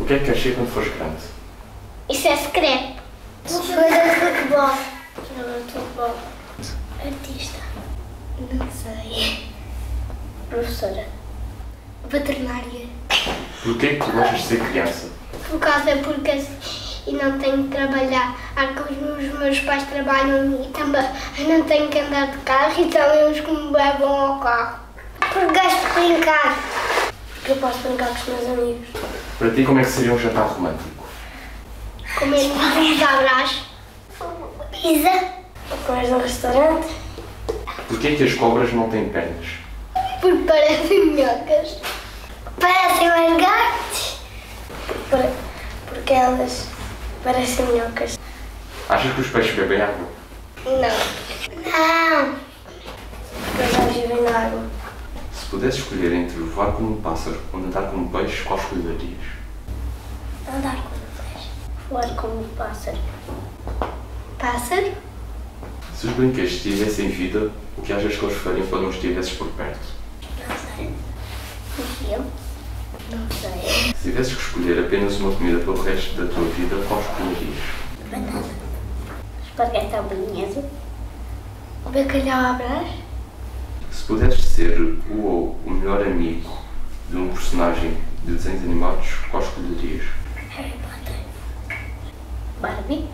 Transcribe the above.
O que é que queres ser quando fores grande? Isso é secreto. Jogador de futebol. Jogador de futebol. Artista. Não sei. Professora. Veterinária. Porquê que tu gostas de ser criança? Por causa porque assim, e não tenho que trabalhar. Há que os meus pais trabalham e também não tenho que andar de carro e são eles que me levam ao carro. Porque gosto de brincar. Porque eu posso brincar com os meus amigos. Para ti, como é que seria um jantar romântico? Comer uns abraços. Pizza. Comer num restaurante. Porquê que as cobras não têm pernas? Porque parecem minhocas. Parecem mais gatos. Por- Porque elas parecem minhocas. Achas que os peixes bebem água? Não. Não. Porque eles vivem na água. Se pudesses escolher entre voar como um pássaro ou nadar como um peixe, qual escolherias? Andar como peixe. Voar como um pássaro. Pássaro? Se os brinquedos tivessem vida, o que achas que eles fariam quando os tivesses por perto? Não sei. Eu? Não sei. Se tivesses que escolher apenas uma comida pelo resto da tua vida, qual escolherias? Banana. Esparguete à bolonhesa. Bacalhau à brás. Se pudesses ser o ou o melhor amigo de um personagem de desenhos animados, qual escolherias? Harry Potter. Barbie.